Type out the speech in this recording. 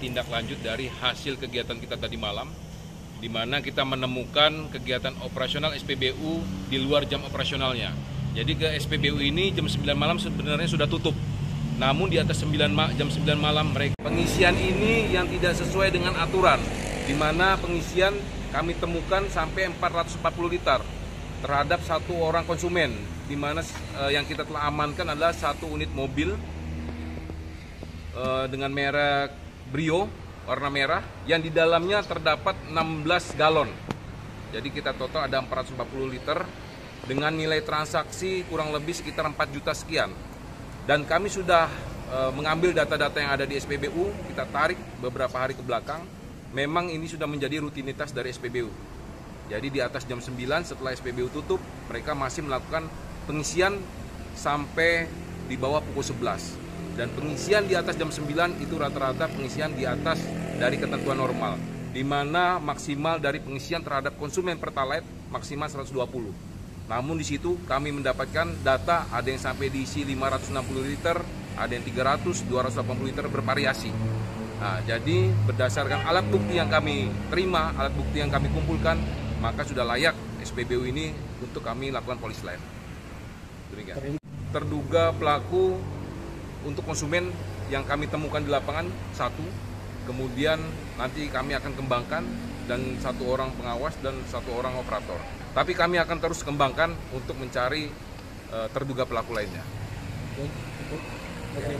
tindak lanjut dari hasil kegiatan kita tadi malam, di mana kita menemukan kegiatan operasional SPBU di luar jam operasionalnya. Jadi ke SPBU ini jam 9 malam sebenarnya sudah tutup. Namun di atas 9 ma- jam 9 malam mereka pengisian ini yang tidak sesuai dengan aturan di mana pengisian kami temukan sampai 440 liter terhadap satu orang konsumen di mana eh, yang kita telah amankan adalah satu unit mobil eh, dengan merek Brio warna merah yang di dalamnya terdapat 16 galon. Jadi kita total ada 440 liter dengan nilai transaksi kurang lebih sekitar 4 juta sekian. Dan kami sudah eh, mengambil data-data yang ada di SPBU, kita tarik beberapa hari ke belakang. Memang ini sudah menjadi rutinitas dari SPBU. Jadi di atas jam 9 setelah SPBU tutup, mereka masih melakukan pengisian sampai di bawah pukul 11 dan pengisian di atas jam 9 itu rata-rata pengisian di atas dari ketentuan normal di mana maksimal dari pengisian terhadap konsumen pertalite maksimal 120 namun di situ kami mendapatkan data ada yang sampai diisi 560 liter ada yang 300 280 liter bervariasi. Nah, jadi berdasarkan alat bukti yang kami terima alat bukti yang kami kumpulkan maka sudah layak SPBU ini untuk kami lakukan polis lain. Demikian. Terduga pelaku untuk konsumen yang kami temukan di lapangan satu, kemudian nanti kami akan kembangkan dan satu orang pengawas dan satu orang operator. Tapi kami akan terus kembangkan untuk mencari e, terduga pelaku lainnya. Oke,